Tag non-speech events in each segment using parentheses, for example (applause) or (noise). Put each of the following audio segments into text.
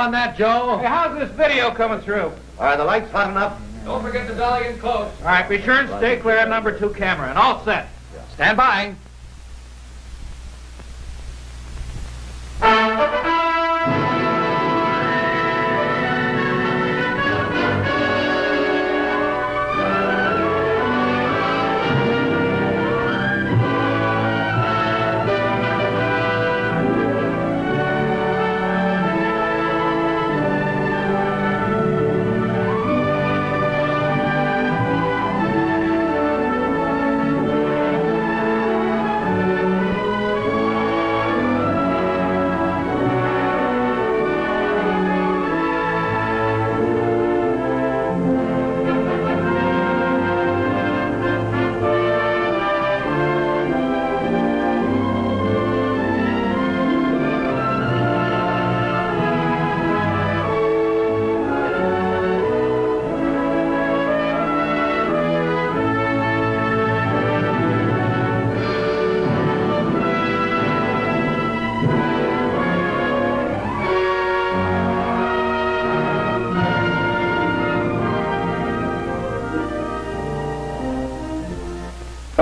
on that, Joe? Hey, how's this video coming through? Are the lights hot enough? Don't forget to dolly in close. All right, be sure and stay clear of number two camera, and all set. Stand by.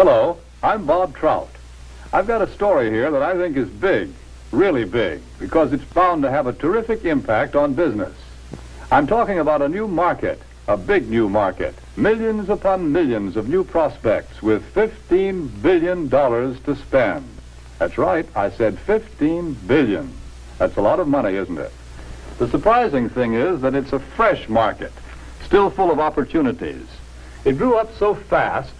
Hello, I'm Bob Trout. I've got a story here that I think is big, really big, because it's bound to have a terrific impact on business. I'm talking about a new market, a big new market, millions upon millions of new prospects with $15 billion to spend. That's right, I said 15 billion. That's a lot of money, isn't it? The surprising thing is that it's a fresh market, still full of opportunities. It grew up so fast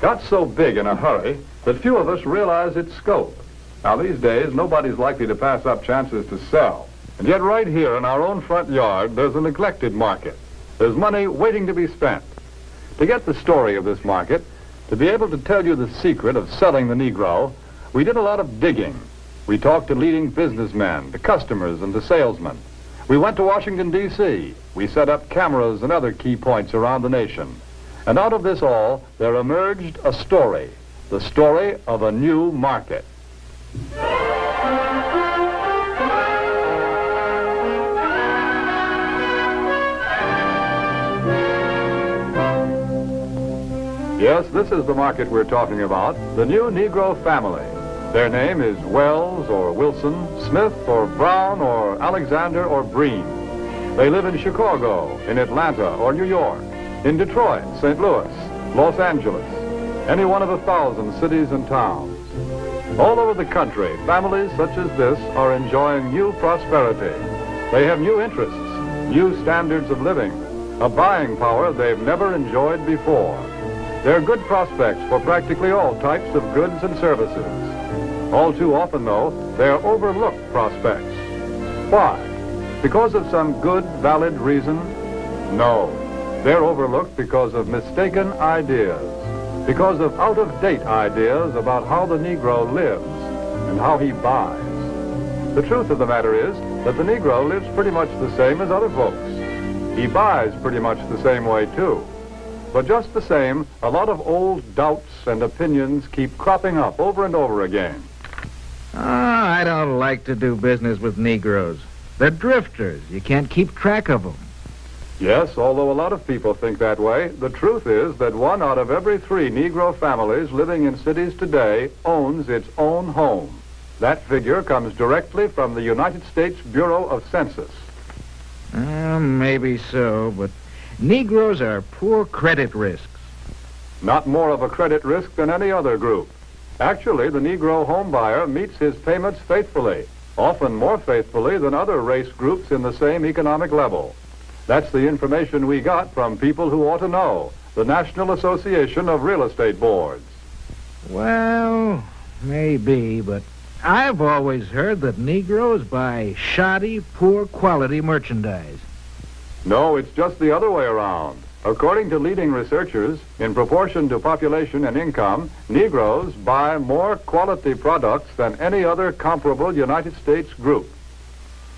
got so big in a hurry that few of us realize its scope. Now, these days, nobody's likely to pass up chances to sell. And yet, right here in our own front yard, there's a neglected market. There's money waiting to be spent. To get the story of this market, to be able to tell you the secret of selling the Negro, we did a lot of digging. We talked to leading businessmen, to customers, and to salesmen. We went to Washington, D.C. We set up cameras and other key points around the nation. And out of this all, there emerged a story, the story of a new market. Yes, this is the market we're talking about, the new Negro family. Their name is Wells or Wilson, Smith or Brown or Alexander or Breen. They live in Chicago, in Atlanta or New York, in Detroit, St. Louis, Los Angeles, any one of a thousand cities and towns. All over the country, families such as this are enjoying new prosperity. They have new interests, new standards of living, a buying power they've never enjoyed before. They're good prospects for practically all types of goods and services. All too often, though, they're overlooked prospects. Why? Because of some good, valid reason? No. They're overlooked because of mistaken ideas, because of out-of-date ideas about how the Negro lives and how he buys. The truth of the matter is that the Negro lives pretty much the same as other folks. He buys pretty much the same way, too. But just the same, a lot of old doubts and opinions keep cropping up over and over again. Ah, I don't like to do business with Negroes. They're drifters. You can't keep track of them. Yes, although a lot of people think that way, the truth is that one out of every three Negro families living in cities today owns its own home. That figure comes directly from the United States Bureau of Census. Uh, maybe so, but Negroes are poor credit risks. Not more of a credit risk than any other group. Actually, the Negro homebuyer meets his payments faithfully, often more faithfully than other race groups in the same economic level. That's the information we got from people who ought to know, the National Association of Real Estate Boards. Well, maybe, but I've always heard that Negroes buy shoddy, poor quality merchandise. No, it's just the other way around. According to leading researchers, in proportion to population and income, Negroes buy more quality products than any other comparable United States group.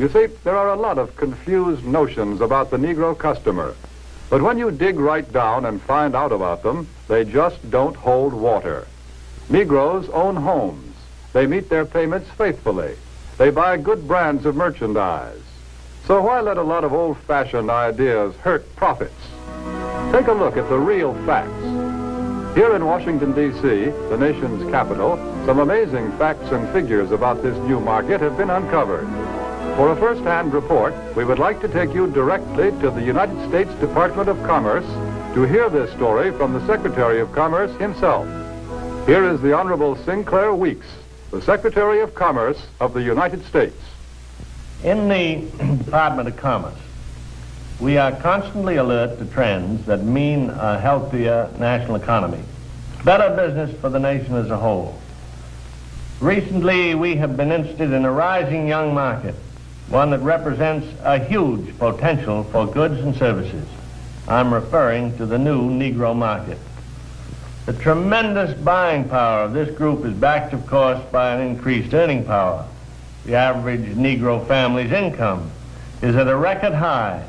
You see, there are a lot of confused notions about the Negro customer. But when you dig right down and find out about them, they just don't hold water. Negroes own homes. They meet their payments faithfully. They buy good brands of merchandise. So why let a lot of old-fashioned ideas hurt profits? Take a look at the real facts. Here in Washington, D.C., the nation's capital, some amazing facts and figures about this new market have been uncovered. For a first-hand report, we would like to take you directly to the United States Department of Commerce to hear this story from the Secretary of Commerce himself. Here is the Honorable Sinclair Weeks, the Secretary of Commerce of the United States. In the (clears throat) Department of Commerce, we are constantly alert to trends that mean a healthier national economy, better business for the nation as a whole. Recently, we have been interested in a rising young market, one that represents a huge potential for goods and services. I'm referring to the new Negro market. The tremendous buying power of this group is backed, of course, by an increased earning power. The average Negro family's income is at a record high.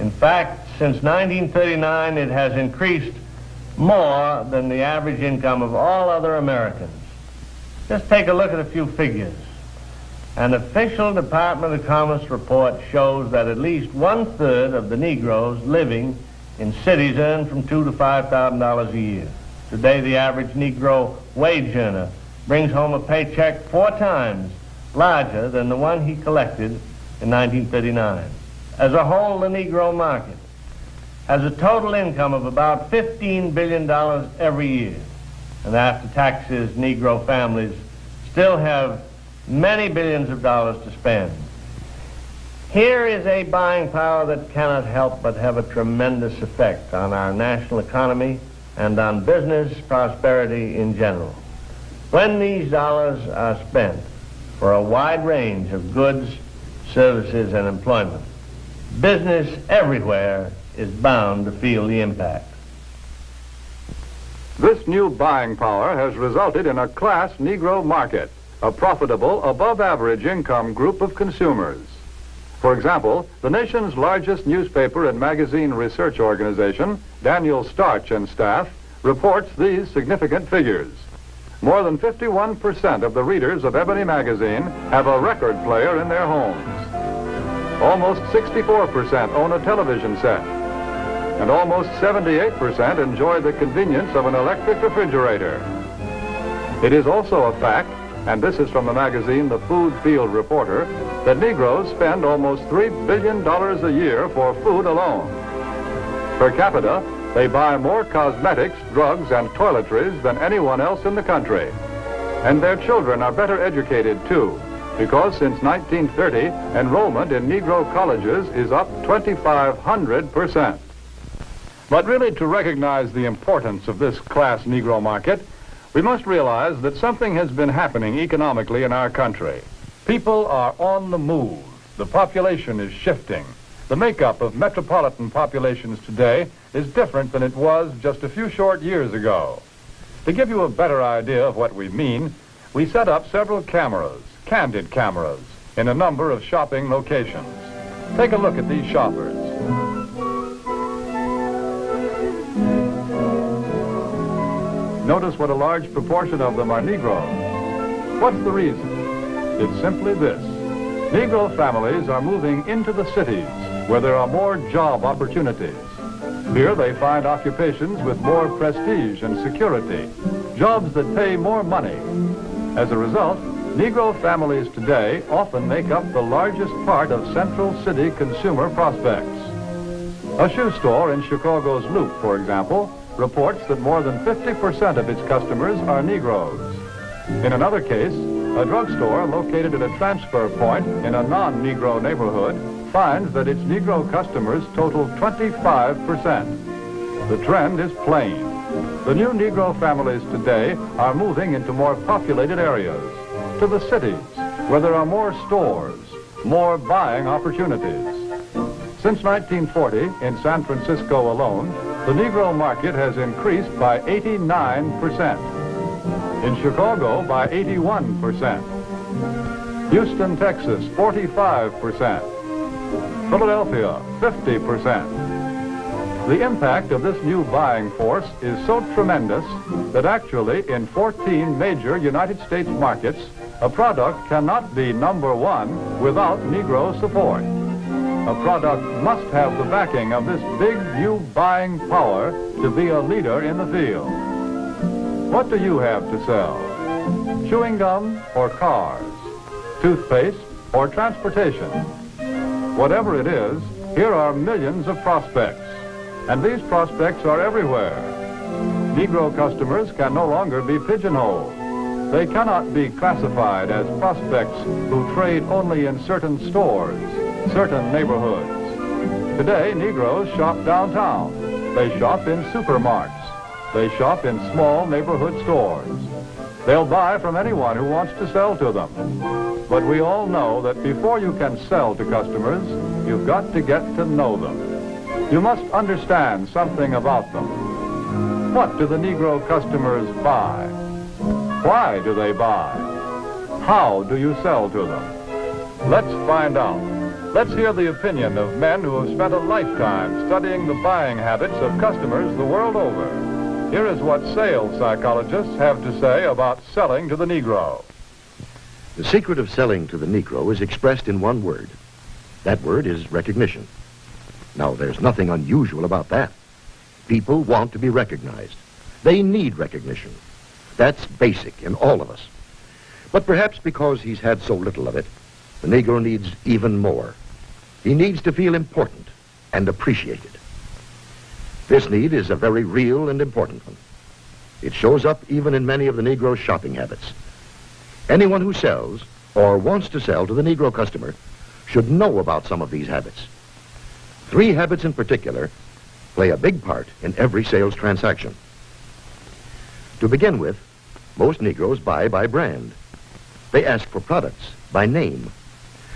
In fact, since 1939, it has increased more than the average income of all other Americans. Just take a look at a few figures. An official Department of Commerce report shows that at least one-third of the Negroes living in cities earn from two to five thousand dollars a year. Today, the average Negro wage earner brings home a paycheck four times larger than the one he collected in 1939. As a whole, the Negro market has a total income of about $15 billion every year. And after taxes, Negro families still have many billions of dollars to spend. Here is a buying power that cannot help but have a tremendous effect on our national economy and on business prosperity in general. When these dollars are spent for a wide range of goods, services, and employment, business everywhere is bound to feel the impact. This new buying power has resulted in a class Negro market, a profitable, above-average income group of consumers. For example, the nation's largest newspaper and magazine research organization, Daniel Starch and staff, reports these significant figures. More than 51% of the readers of Ebony magazine have a record player in their homes. Almost 64% own a television set. And almost 78% enjoy the convenience of an electric refrigerator. It is also a fact, and this is from the magazine The Food Field Reporter, that Negroes spend almost $3 billion a year for food alone. Per capita, they buy more cosmetics, drugs, and toiletries than anyone else in the country. And their children are better educated, too, because since 1930, enrollment in Negro colleges is up 2,500%. But really, to recognize the importance of this class Negro market, we must realize that something has been happening economically in our country. People are on the move. The population is shifting. The makeup of metropolitan populations today is different than it was just a few short years ago. To give you a better idea of what we mean, we set up several cameras, candid cameras, in a number of shopping locations. Take a look at these shoppers. Notice what a large proportion of them are Negroes. What's the reason? It's simply this. Negro families are moving into the cities where there are more job opportunities. Here they find occupations with more prestige and security, jobs that pay more money. As a result, Negro families today often make up the largest part of Central City consumer prospects. A shoe store in Chicago's Loop, for example, reports that more than 50% of its customers are Negroes. In another case, a drugstore located at a transfer point in a non-Negro neighborhood finds that its Negro customers total 25%. The trend is plain. The new Negro families today are moving into more populated areas, to the cities, where there are more stores, more buying opportunities. Since 1940, in San Francisco alone, the Negro market has increased by 89%. In Chicago, by 81%. Houston, Texas, 45%. Philadelphia, 50%. The impact of this new buying force is so tremendous that actually in 14 major United States markets, a product cannot be number one without Negro support. A product must have the backing of this big new buying power to be a leader in the field. What do you have to sell? Chewing gum or cars? Toothpaste or transportation? Whatever it is, here are millions of prospects. And these prospects are everywhere. Negro customers can no longer be pigeonholed. They cannot be classified as prospects who trade only in certain stores certain neighborhoods. Today, Negroes shop downtown. They shop in supermarkets. They shop in small neighborhood stores. They'll buy from anyone who wants to sell to them. But we all know that before you can sell to customers, you've got to get to know them. You must understand something about them. What do the Negro customers buy? Why do they buy? How do you sell to them? Let's find out. Let's hear the opinion of men who have spent a lifetime studying the buying habits of customers the world over. Here is what sales psychologists have to say about selling to the Negro. The secret of selling to the Negro is expressed in one word. That word is recognition. Now, there's nothing unusual about that. People want to be recognized. They need recognition. That's basic in all of us. But perhaps because he's had so little of it, the Negro needs even more. He needs to feel important and appreciated. This need is a very real and important one. It shows up even in many of the Negro's shopping habits. Anyone who sells or wants to sell to the Negro customer should know about some of these habits. Three habits in particular play a big part in every sales transaction. To begin with, most Negroes buy by brand. They ask for products by name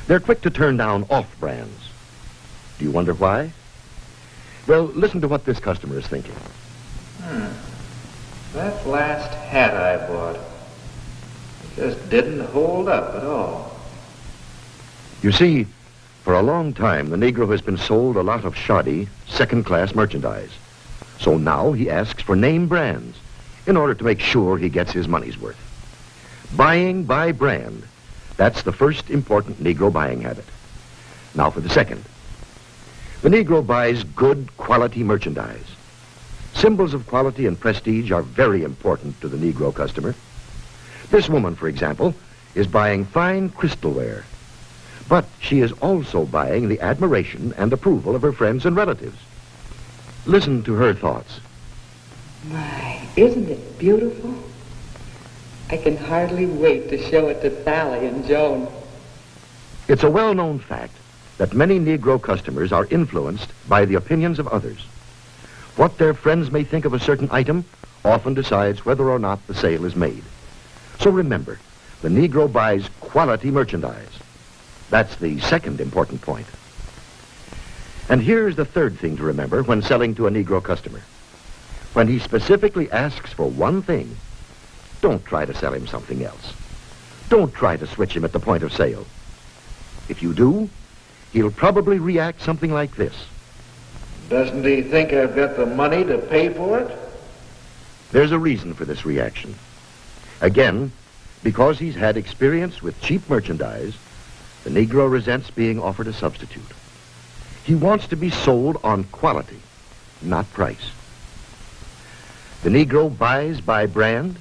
they're quick to turn down off-brands. Do you wonder why? Well, listen to what this customer is thinking. Hmm. That last hat I bought just didn't hold up at all. You see, for a long time, the Negro has been sold a lot of shoddy, second-class merchandise. So now he asks for name brands in order to make sure he gets his money's worth. Buying by brand that's the first important Negro buying habit. Now for the second. The Negro buys good quality merchandise. Symbols of quality and prestige are very important to the Negro customer. This woman, for example, is buying fine crystalware. But she is also buying the admiration and approval of her friends and relatives. Listen to her thoughts. My, isn't it beautiful? I can hardly wait to show it to Sally and Joan. It's a well-known fact that many Negro customers are influenced by the opinions of others. What their friends may think of a certain item often decides whether or not the sale is made. So remember, the Negro buys quality merchandise. That's the second important point. And here's the third thing to remember when selling to a Negro customer. When he specifically asks for one thing, don't try to sell him something else. Don't try to switch him at the point of sale. If you do, he'll probably react something like this. Doesn't he think I've got the money to pay for it? There's a reason for this reaction. Again, because he's had experience with cheap merchandise, the Negro resents being offered a substitute. He wants to be sold on quality, not price. The Negro buys by brand,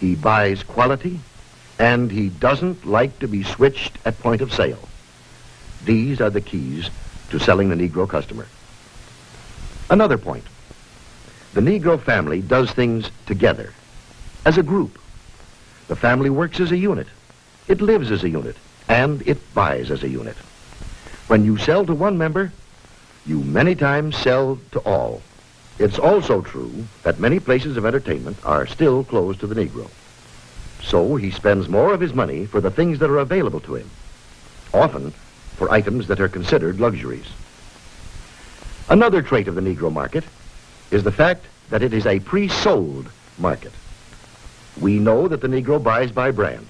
he buys quality, and he doesn't like to be switched at point of sale. These are the keys to selling the Negro customer. Another point. The Negro family does things together, as a group. The family works as a unit. It lives as a unit, and it buys as a unit. When you sell to one member, you many times sell to all. It's also true that many places of entertainment are still closed to the Negro. So he spends more of his money for the things that are available to him, often for items that are considered luxuries. Another trait of the Negro market is the fact that it is a pre-sold market. We know that the Negro buys by brand,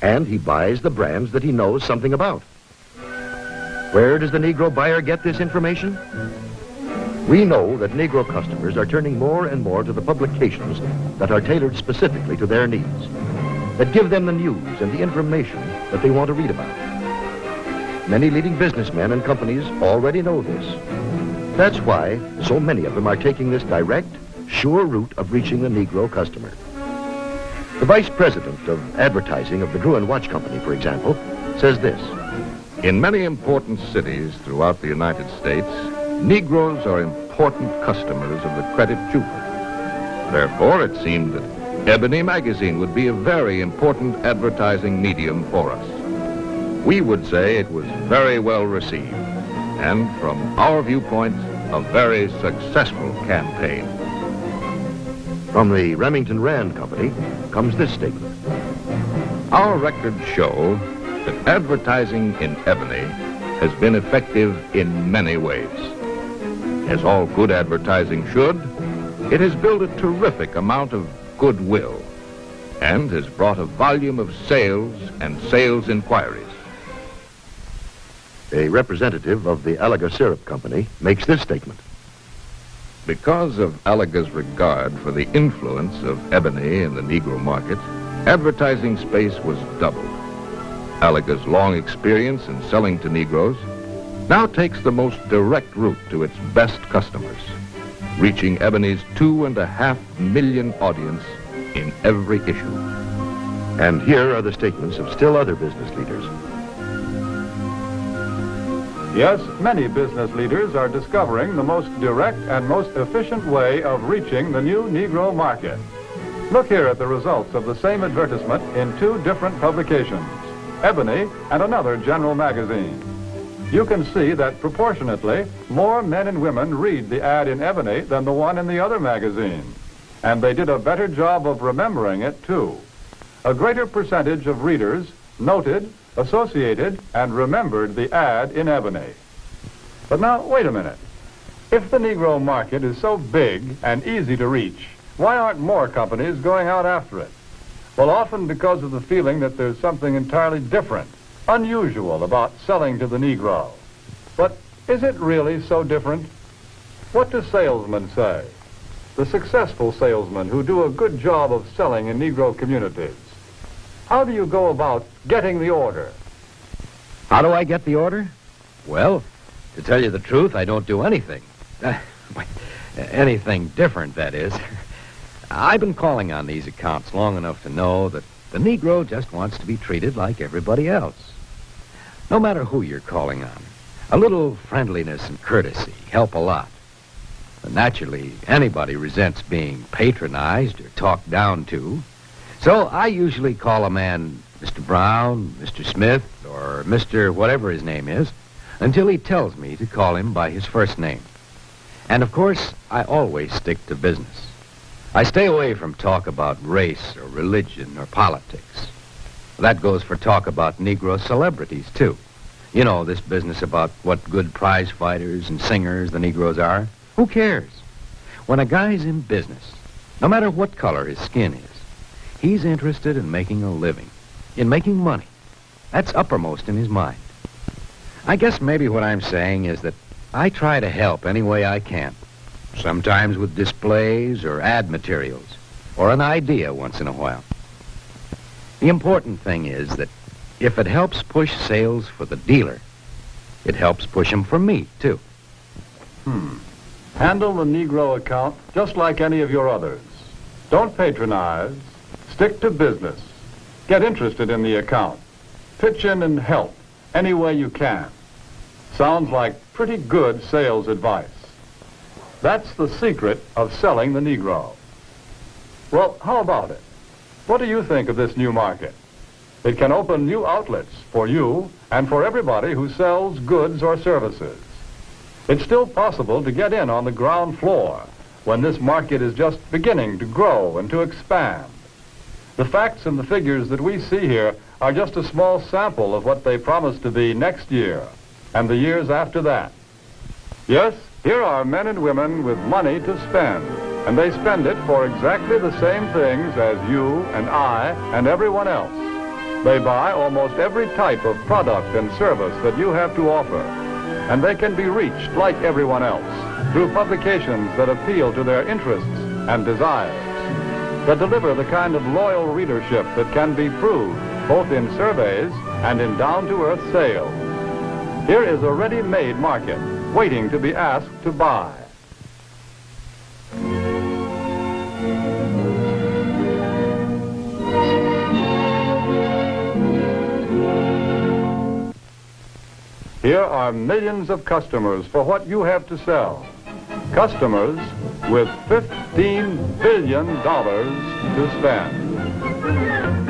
and he buys the brands that he knows something about. Where does the Negro buyer get this information? We know that Negro customers are turning more and more to the publications that are tailored specifically to their needs, that give them the news and the information that they want to read about. Many leading businessmen and companies already know this. That's why so many of them are taking this direct, sure route of reaching the Negro customer. The vice president of advertising of the Gruen Watch Company, for example, says this. In many important cities throughout the United States, Negroes are important customers of the credit jeweler. Therefore, it seemed that Ebony magazine would be a very important advertising medium for us. We would say it was very well received, and from our viewpoint, a very successful campaign. From the Remington Rand Company comes this statement. Our records show that advertising in Ebony has been effective in many ways. As all good advertising should, it has built a terrific amount of goodwill and has brought a volume of sales and sales inquiries. A representative of the Alaga Syrup Company makes this statement. Because of Alaga's regard for the influence of ebony in the Negro market, advertising space was doubled. Alaga's long experience in selling to Negroes now takes the most direct route to its best customers, reaching Ebony's two and a half million audience in every issue. And here are the statements of still other business leaders. Yes, many business leaders are discovering the most direct and most efficient way of reaching the new Negro market. Look here at the results of the same advertisement in two different publications, Ebony and another general magazine. You can see that proportionately, more men and women read the ad in Ebony than the one in the other magazine. And they did a better job of remembering it, too. A greater percentage of readers noted associated and remembered the ad in Ebony. But now, wait a minute. If the Negro market is so big and easy to reach, why aren't more companies going out after it? Well, often because of the feeling that there's something entirely different, unusual about selling to the Negro. But is it really so different? What do salesmen say? The successful salesmen who do a good job of selling in Negro communities. How do you go about getting the order? How do I get the order? Well, to tell you the truth, I don't do anything. (laughs) Uh, anything different, that is. (laughs) I've been calling on these accounts long enough to know that the Negro just wants to be treated like everybody else. No matter who you're calling on, a little friendliness and courtesy help a lot. But naturally, anybody resents being patronized or talked down to. So I usually call a man Mr. Brown, Mr. Smith, or Mr. whatever his name is, until he tells me to call him by his first name. And of course, I always stick to business. I stay away from talk about race or religion or politics. That goes for talk about Negro celebrities, too. You know, this business about what good prize fighters and singers the Negroes are. Who cares? When a guy's in business, no matter what color his skin is, he's interested in making a living, in making money. That's uppermost in his mind. I guess maybe what I'm saying is that I try to help any way I can. Sometimes with displays or ad materials, or an idea once in a while. The important thing is that if it helps push sales for the dealer, it helps push them for me, too. Hmm. Handle the Negro account just like any of your others. Don't patronize. Stick to business. Get interested in the account. Pitch in and help any way you can. Sounds like pretty good sales advice. That's the secret of selling the Negro. Well, how about it? What do you think of this new market? It can open new outlets for you and for everybody who sells goods or services. It's still possible to get in on the ground floor when this market is just beginning to grow and to expand. The facts and the figures that we see here are just a small sample of what they promise to be next year and the years after that. Yes, here are men and women with money to spend, and they spend it for exactly the same things as you and I and everyone else. They buy almost every type of product and service that you have to offer, and they can be reached like everyone else through publications that appeal to their interests and desires, that deliver the kind of loyal readership that can be proved both in surveys and in down-to-earth sales. Here is a ready-made market waiting to be asked to buy. Here are millions of customers for what you have to sell. Customers with $15 billion to spend.